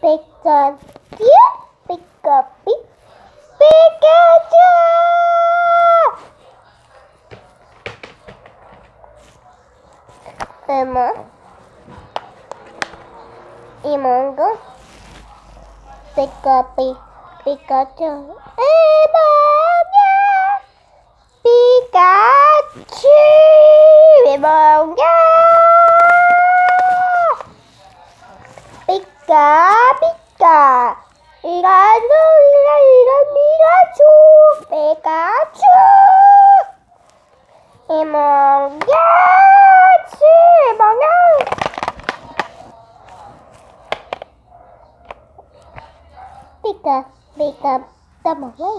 Pikachu, Pikachu, Pikachu. Emma, Emolga, Pikachu, Pikachu, Emma, Pikachu, Pika. Irano, ira, ira, Pikachu. Pikachu. Imongachi, Emolga. Pika, Pika, tama mo.